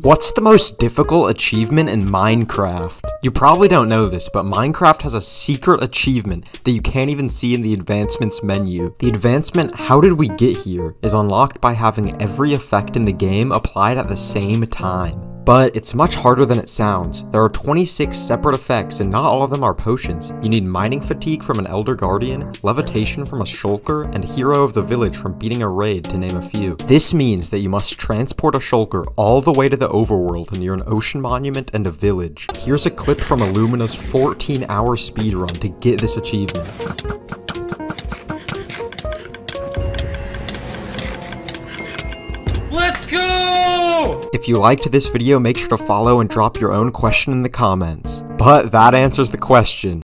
What's the most difficult achievement in Minecraft? You probably don't know this, but Minecraft has a secret achievement that you can't even see in the advancements menu. The advancement, how did we get here, is unlocked by having every effect in the game applied at the same time. But it's much harder than it sounds. There are 26 separate effects and not all of them are potions. You need mining fatigue from an Elder Guardian, levitation from a shulker, and hero of the village from beating a raid to name a few. This means that you must transport a shulker all the way to the overworld near an ocean monument and a village. Here's a clip from Illumina's 14 hour speedrun to get this achievement. Let's go! If you liked this video, make sure to follow and drop your own question in the comments. But that answers the question.